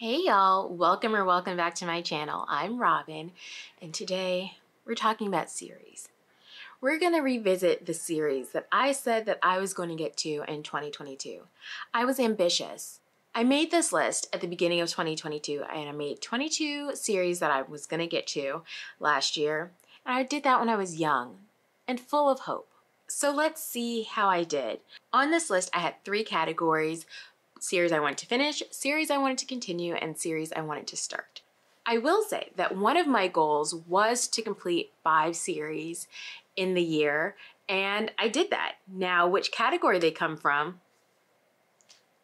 Hey y'all, welcome or welcome back to my channel. I'm Robin and today we're talking about series. We're going to revisit the series that I said that I was going to get to in 2022. I was ambitious. I made this list at the beginning of 2022 and I made 22 series that I was going to get to last year. And I did that when I was young and full of hope. So let's see how I did. On this list, I had three categories series I wanted to finish, series I wanted to continue, and series I wanted to start. I will say that one of my goals was to complete five series in the year, and I did that. Now, which category they come from,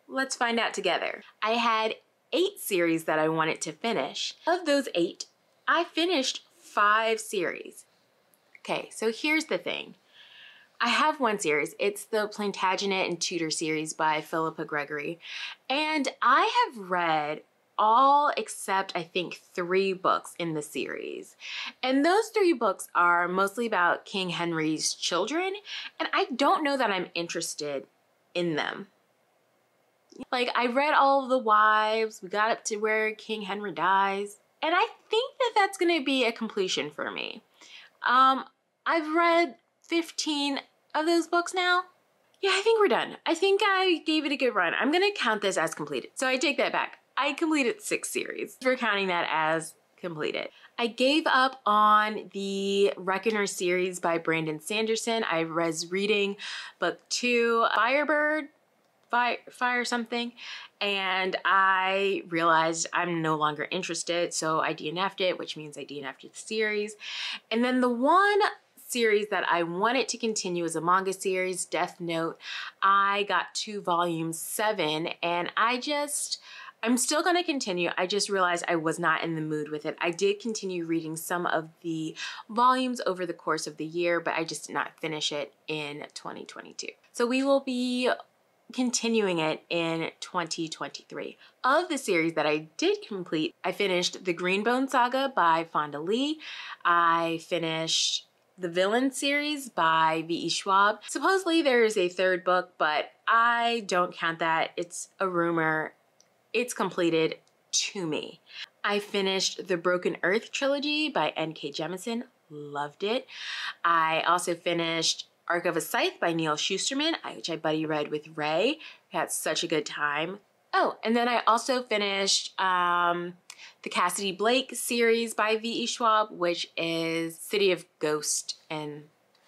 let's find out together. I had eight series that I wanted to finish. Of those eight, I finished five series. Okay, so here's the thing. I have one series. It's the Plantagenet and Tudor series by Philippa Gregory. And I have read all except I think three books in the series. And those three books are mostly about King Henry's children, and I don't know that I'm interested in them. Like, I read all of the wives, we got up to where King Henry dies, and I think that that's gonna be a completion for me. Um, I've read 15 of those books now. Yeah, I think we're done. I think I gave it a good run. I'm gonna count this as completed. So I take that back. I completed six series. We're counting that as completed. I gave up on the Reckoner series by Brandon Sanderson. I was reading book two, Firebird, fire, fire something, and I realized I'm no longer interested, so I DNF'd it, which means I DNF'd the series. And then the one series that I wanted to continue as a manga series, Death Note, I got to volume seven and I just, I'm still going to continue. I just realized I was not in the mood with it. I did continue reading some of the volumes over the course of the year, but I just did not finish it in 2022. So we will be continuing it in 2023. Of the series that I did complete, I finished The Greenbone Saga by Fonda Lee. I finished the Villain series by V.E. Schwab. Supposedly there is a third book, but I don't count that. It's a rumor. It's completed to me. I finished the Broken Earth trilogy by N.K. Jemisin. Loved it. I also finished Arc of a Scythe by Neal Shusterman, which I buddy read with Ray. Had such a good time. Oh, and then I also finished um, the Cassidy Blake series by V.E. Schwab, which is City of Ghost and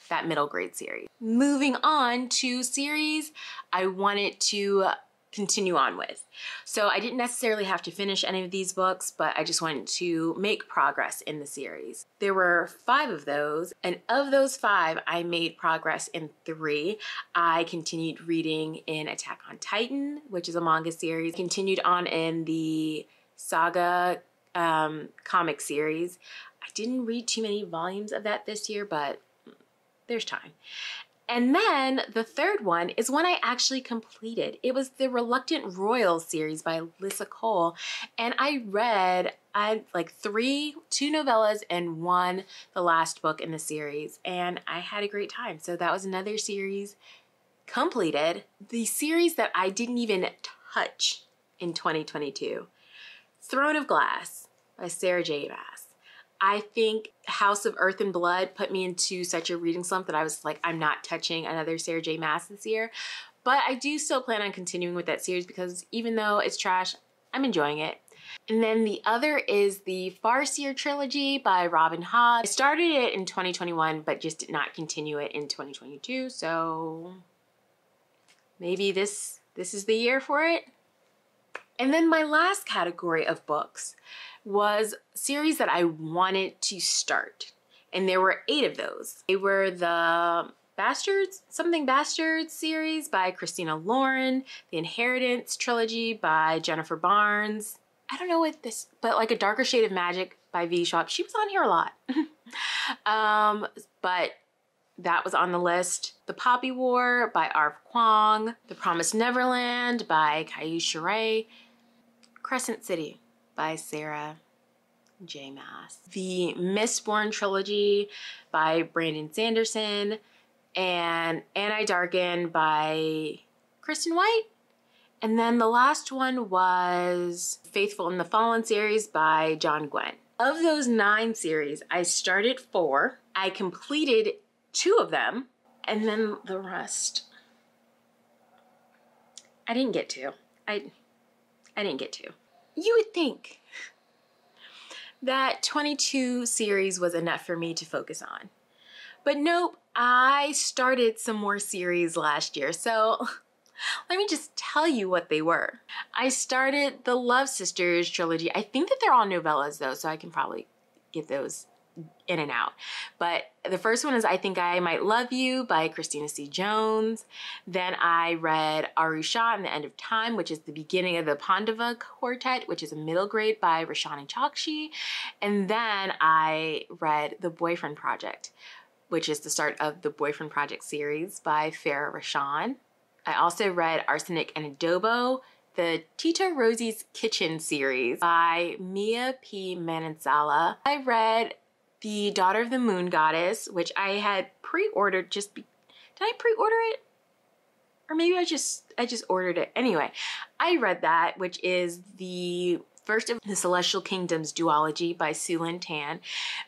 that middle grade series. Moving on to series I wanted to continue on with. So I didn't necessarily have to finish any of these books, but I just wanted to make progress in the series. There were five of those, and of those five, I made progress in three. I continued reading in Attack on Titan, which is a manga series, continued on in the Saga um, comic series. I didn't read too many volumes of that this year, but there's time. And then the third one is one I actually completed. It was the Reluctant Royal series by Lissa Cole. And I read I like three, two novellas and one, the last book in the series. And I had a great time. So that was another series completed. The series that I didn't even touch in 2022 Throne of Glass by Sarah J. Maas. I think House of Earth and Blood put me into such a reading slump that I was like, I'm not touching another Sarah J. Maas this year. But I do still plan on continuing with that series because even though it's trash, I'm enjoying it. And then the other is the Farseer trilogy by Robin Hobb. I started it in 2021, but just did not continue it in 2022. So maybe this this is the year for it. And then my last category of books was series that I wanted to start. And there were eight of those. They were the Bastards, something Bastards series by Christina Lauren, the Inheritance trilogy by Jennifer Barnes. I don't know what this, but like a darker shade of magic by V Schwab. She was on here a lot. um, but that was on the list. The Poppy War by R.F. Kuang, The Promised Neverland by Kaiu Shirai, Crescent City by Sarah J. Maas, The Mistborn trilogy by Brandon Sanderson and Anti Darken by Kiersten White And then the last one was Faithful and the Fallen series by John Gwynne. Of those nine series, I started four. I completed two of them, and then the rest I didn't get to. I I didn't get to. You would think that 22 series was enough for me to focus on. But nope, I started some more series last year. So let me just tell you what they were. I started the Love Sisters trilogy. I think that they're all novellas though, so I can probably get those in and out. But the first one is I Think I Might Love You by Christina C. Jones. Then I read Aru Shah and the End of Time, which is the beginning of the Pandava Quartet, which is a middle grade by Roshani Chokshi. And then I read The Boyfriend Project, which is the start of the Boyfriend Project series by Farrah Rochon. I also read Arsenic and Adobo, the Tita Rosie's Kitchen series by Mia P. Manansala. I read The Daughter of the Moon Goddess, which I had pre-ordered just be- did I pre-order it? Or maybe I just I just ordered it. Anyway, I read that, which is the first of the Celestial Kingdoms duology by Sue Tan.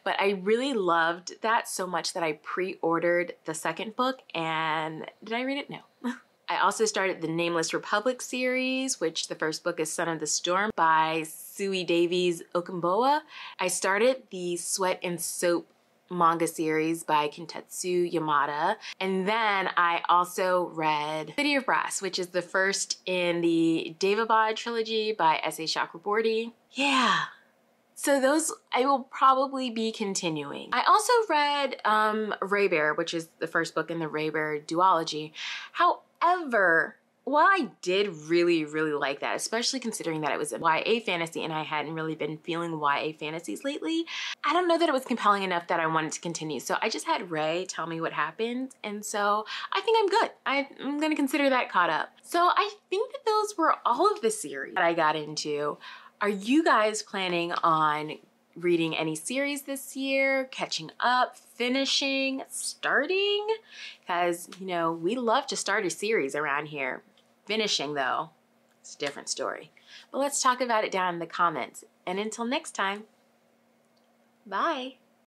But I really loved that so much that I pre-ordered the second book and did I read it? No. I also started the Nameless Republic series, which the first book is Son of the Storm by Suyi Davies Okungbowa. I started the Sweat and Soap manga series by Kintetsu Yamada. And then I also read City of Brass, which is the first in the Daevabad trilogy by S.A. Chakraborty. Yeah. So those I will probably be continuing. I also read um, Raybearer, which is the first book in the Raybearer duology. However, while I did really, really like that, especially considering that it was a YA fantasy and I hadn't really been feeling YA fantasies lately, I don't know that it was compelling enough that I wanted to continue. So I just had Ray tell me what happened. And so I think I'm good. I, am to consider that caught up. So I think that those were all of the series that I got into. Are you guys planning on reading any series this year, catching up, finishing, starting? Because, you know, we love to start a series around here. Finishing, though, it's a different story. But let's talk about it down in the comments. And until next time, bye.